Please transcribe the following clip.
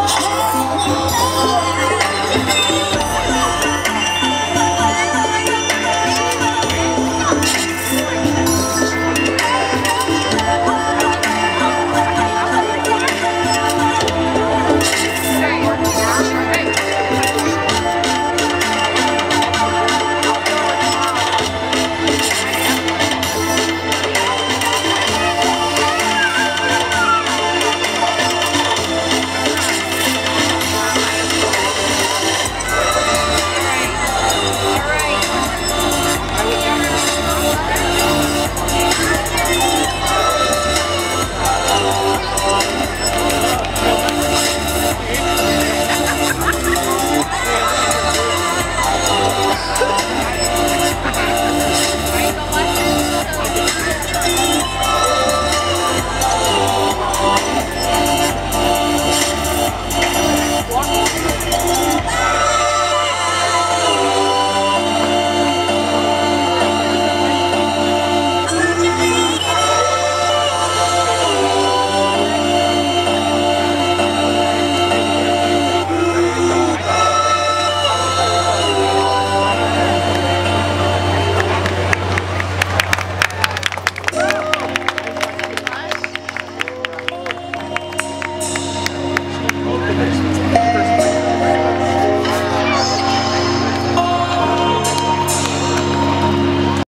Oh.